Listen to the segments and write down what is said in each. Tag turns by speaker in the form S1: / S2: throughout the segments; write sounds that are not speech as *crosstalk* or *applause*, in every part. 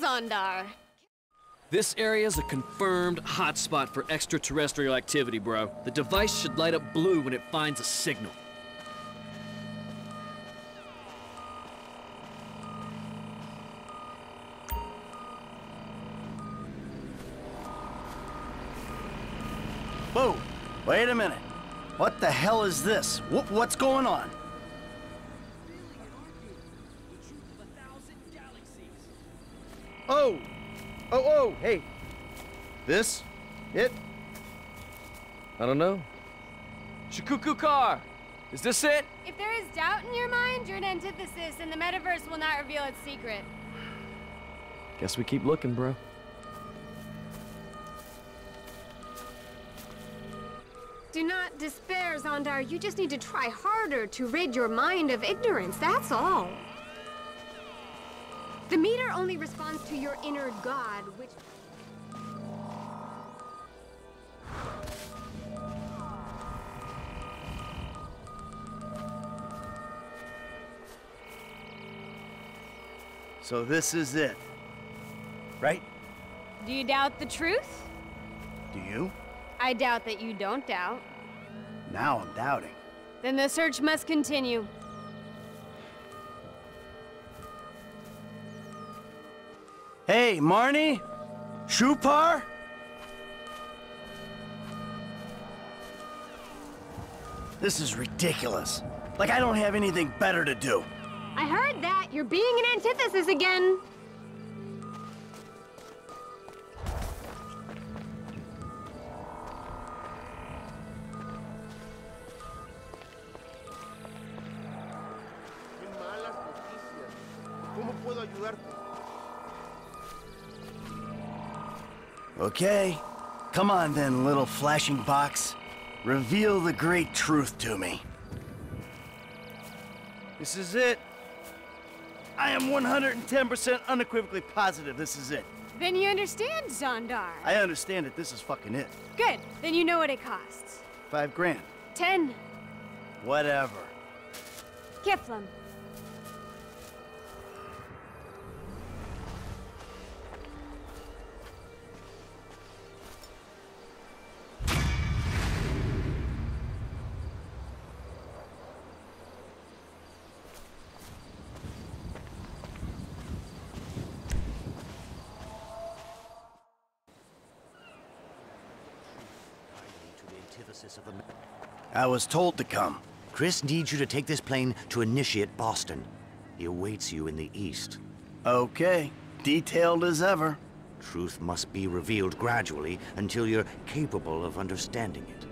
S1: Zondar.
S2: This area is a confirmed hotspot for extraterrestrial activity, bro. The device should light up blue when it finds a signal.
S3: Whoa! Wait a minute. What the hell is this? Wh what's going on? Hey. This? It?
S2: I don't know. Shikuku car! Is this it?
S1: If there is doubt in your mind, you're an antithesis, and the metaverse will not reveal its secret.
S2: Guess we keep looking, bro.
S1: Do not despair, Zondar. You just need to try harder to rid your mind of ignorance, that's all. The meter only responds to your inner god, which...
S3: So this is it. Right?
S1: Do you doubt the truth?
S3: Do you?
S1: I doubt that you don't doubt.
S3: Now I'm doubting.
S1: Then the search must continue.
S3: Hey, Marnie? Shupar? This is ridiculous. Like I don't have anything better to do.
S1: I heard that. You're being an antithesis again.
S4: Qué malas noticias. ¿Cómo puedo ayudarte?
S3: Okay. Come on then, little flashing box. Reveal the great truth to me. This is it. I am 110% unequivocally positive this is it.
S1: Then you understand, Zondar.
S3: I understand that this is fucking it.
S1: Good. Then you know what it costs.
S3: Five grand.
S1: Ten.
S3: Whatever.
S1: Kifflom.
S5: To of the...
S3: I was told to come.
S5: Chris needs you to take this plane to initiate Boston. He awaits you in the east.
S3: Okay. Detailed as ever.
S5: Truth must be revealed gradually until you're capable of understanding it.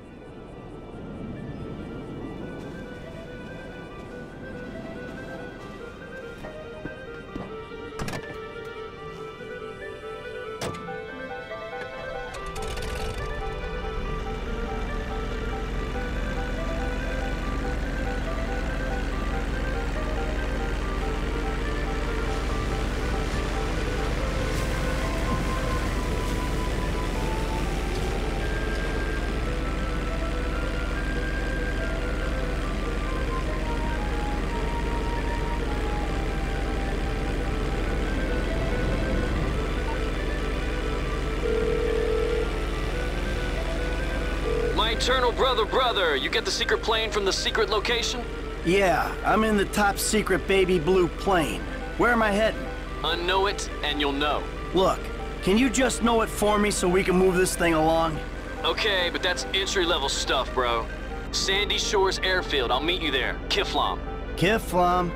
S2: My eternal brother, brother, you get the secret plane from the secret location?
S3: Yeah, I'm in the top secret baby blue plane. Where am I heading?
S2: Unknow it, and you'll know.
S3: Look, can you just know it for me so we can move this thing along?
S2: Okay, but that's entry-level stuff, bro. Sandy Shores Airfield, I'll meet you there. Kifflom.
S3: Kifflom.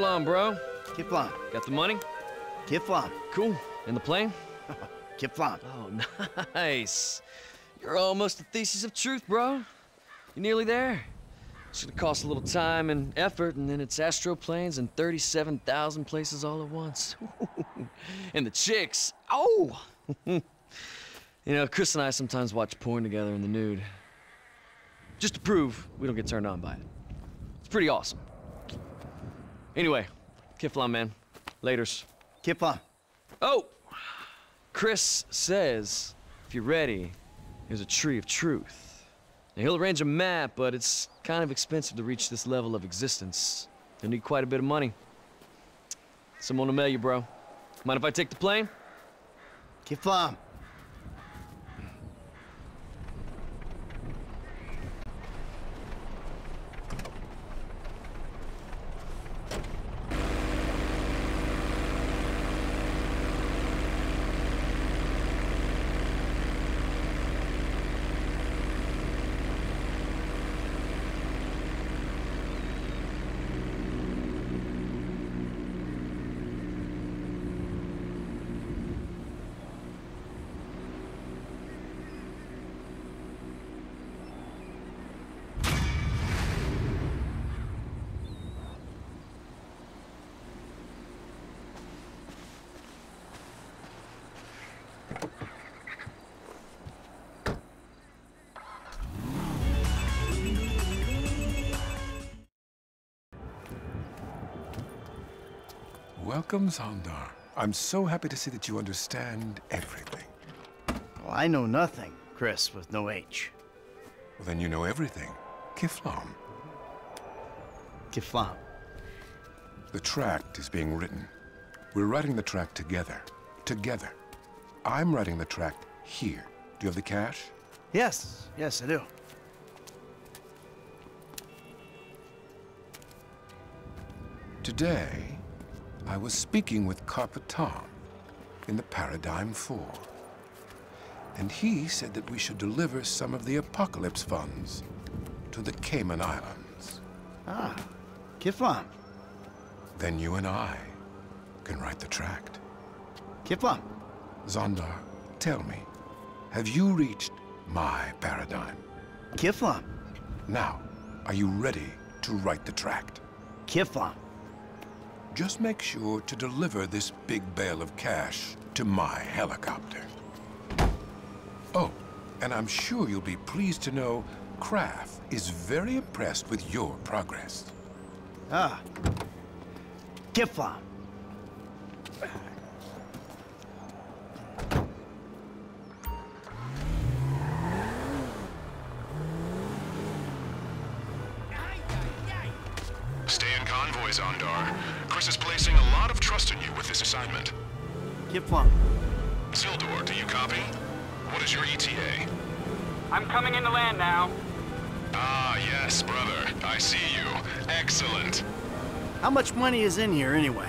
S2: Kifflom, bro.
S3: Kifflom.
S2: Got the money?
S3: Kifflom.
S2: Cool. In the plane? *laughs*
S3: Kifflom.
S2: Oh, *laughs* nice. You're almost a thesis of truth, bro. You're nearly there. It's gonna cost a little time and effort, and then it's astroplanes and 37,000 places all at once. *laughs* and the chicks, oh! you know, Chris and I sometimes watch porn together in the nude. Just to prove we don't get turned on by it. It's pretty awesome. Anyway, Kifflom, man. Laters.
S3: Kifflom.
S2: Oh! Chris says, if you're ready, there's a tree of truth. Now, he'll arrange a map, but it's kind of expensive to reach this level of existence. You'll need quite a bit of money. Someone will mail you, bro. Mind if I take the plane?
S3: Kifflom.
S6: Welcome, Zondar. I'm so happy to see that you understand everything.
S3: Well, I know nothing, Chris, with no H.
S6: Well, then you know everything. Kifflom.
S3: Kifflom.
S6: The tract is being written. We're writing the tract together. Together. I'm writing the tract here. Do you have the cash?
S3: Yes, yes, I do.
S6: Today, I was speaking with Carpetan in the Paradigm 4. And he said that we should deliver some of the Apocalypse funds to the Cayman Islands.
S3: Ah, Kifflom.
S6: Then you and I can write the tract.
S3: Kifflom.
S6: Zondar, tell me, have you reached my paradigm?
S3: Kifflom.
S6: Now, are you ready to write the tract?
S3: Kifflom.
S6: Just make sure to deliver this big bale of cash to my helicopter. Oh, and I'm sure you'll be pleased to know Kraff is very impressed with your progress.
S3: Ah. Kifflom.
S7: Stay in convoy, Zondar. Chris is placing a lot of trust in you with this assignment.
S3: Kifflom.
S7: Sildor, do you copy? What is your ETA?
S8: I'm coming into land now.
S7: Ah, yes, brother. I see you. Excellent.
S3: How much money is in here anyway?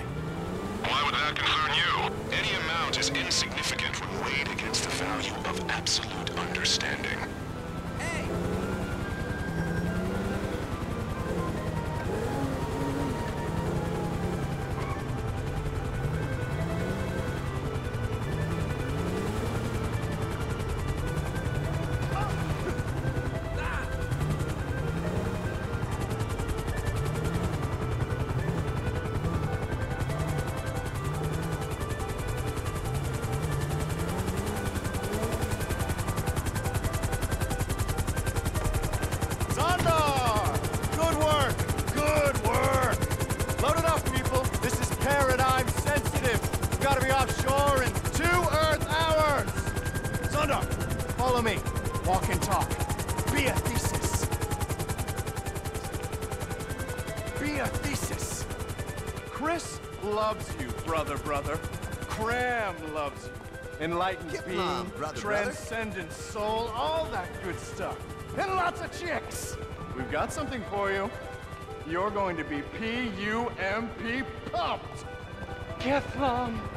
S7: Why would that concern you? Any amount is insignificant when weighed against the value of absolute understanding.
S9: We've got to be offshore in two Earth hours. Zondar, follow me. Walk and talk. Be a thesis. Be a thesis. Chris loves you, brother, brother. Kraff loves you. Enlightened
S4: Get
S9: being,
S4: brother, brother.
S9: transcendent soul, all that good stuff. And lots of chicks. We've got something for you. You're going to be P-U-M-P pumped.
S8: Kifflom.